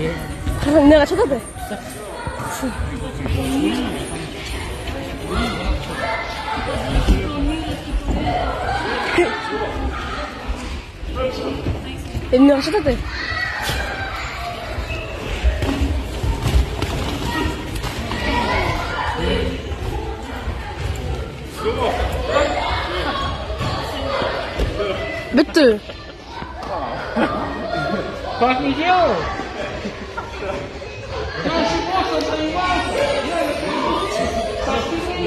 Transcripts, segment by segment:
예. 가서 내가 쳐다봐. 옛날 그. 쳐다봐. 몇들? 빵이죠? す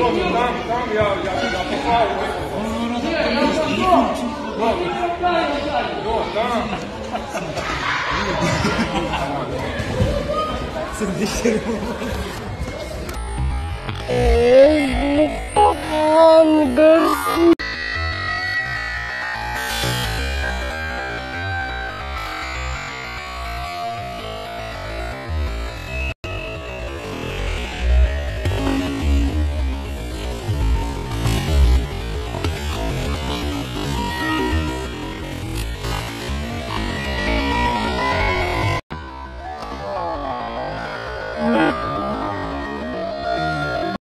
ぐできてる。えー